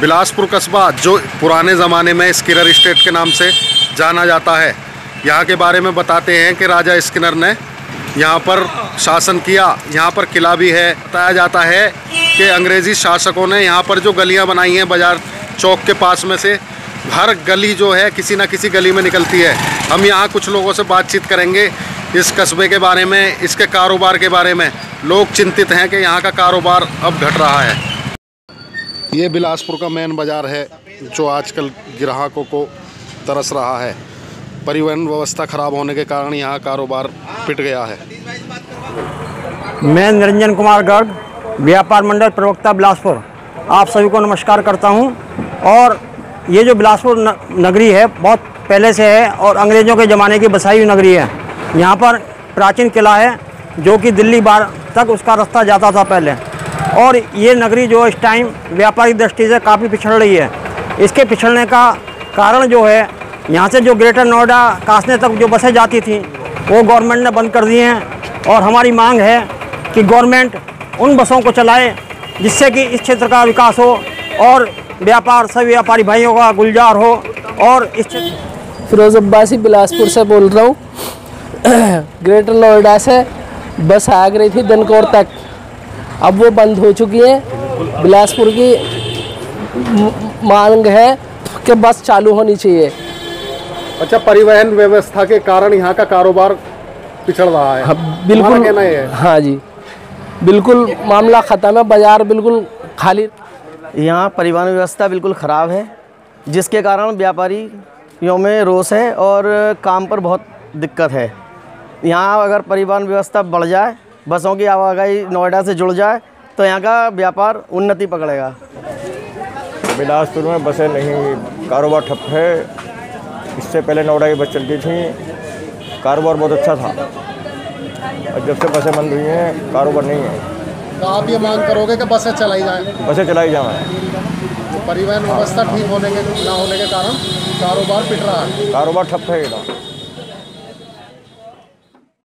बिलासपुर कस्बा, जो पुराने ज़माने में स्किनर स्टेट के नाम से जाना जाता है, यहाँ के बारे में बताते हैं कि राजा स्किनर ने यहाँ पर शासन किया। यहाँ पर किला भी है। बताया जाता है कि अंग्रेज़ी शासकों ने यहाँ पर जो गलियाँ बनाई हैं बाज़ार चौक के पास में से, हर गली जो है किसी न किसी गली में निकलती है। हम यहाँ कुछ लोगों से बातचीत करेंगे इस कस्बे के बारे में, इसके कारोबार के बारे में। लोग चिंतित हैं कि यहाँ का कारोबार अब घट रहा है। ये बिलासपुर का मेन बाज़ार है, जो आजकल ग्राहकों को तरस रहा है। परिवहन व्यवस्था खराब होने के कारण यहाँ कारोबार पिट गया है। मैं निरंजन कुमार गर्ग, व्यापार मंडल प्रवक्ता बिलासपुर। आप सभी को नमस्कार करता हूँ। और ये जो बिलासपुर नगरी है, बहुत पहले से है और अंग्रेज़ों के ज़माने की बसाई हुई नगरी है। यहाँ पर प्राचीन किला है, जो कि दिल्ली बार तक उसका रास्ता जाता था पहले। और ये नगरी जो इस टाइम व्यापारिक दृष्टि से काफ़ी पिछड़ रही है। इसके पिछड़ने का कारण जो है, यहाँ से जो ग्रेटर नोएडा कासने तक जो बसें जाती थी, वो गवर्नमेंट ने बंद कर दी हैं। और हमारी मांग है कि गवर्नमेंट उन बसों को चलाए, जिससे कि इस क्षेत्र का विकास हो और व्यापार, सभी व्यापारी भाइयों का गुलजार हो और इस फिरोज अब्बासी बिलासपुर से बोल रहा हूँ। ग्रेटर नोएडा से बस आ रही थी दनकौर तक। अब वो बंद हो चुकी है। बिलासपुर की मांग है कि बस चालू होनी चाहिए। अच्छा परिवहन व्यवस्था के कारण यहाँ का कारोबार पिछड़ रहा है। हाँ, बिल्कुल। कहना है। हाँ जी। बिल्कुल मामला ख़त्म है बाज़ार बिल्कुल खाली। यहाँ परिवहन व्यवस्था बिल्कुल ख़राब है जिसके कारण व्यापारियों में रोष है और काम पर बहुत दिक्कत है। यहाँ अगर परिवहन व्यवस्था बढ़ जाए बसों की आवाजाही नोएडा से जुड़ जाए तो यहाँ का व्यापार उन्नति पकड़ेगा। बिलासपुर में बसें नहीं कारोबार ठप है। इससे पहले नोएडा की बस चलती थी कारोबार बहुत अच्छा था। और जब से बसें बंद हुई हैं कारोबार नहीं है। तो आप ये मांग करोगे कि बसें चलाई जाएँ? बसें चलाई जाएँ। तो परिवहन व्यवस्था ठीक होने के ना होने के कारण कारोबार पिट रहा है। कारोबार ठप है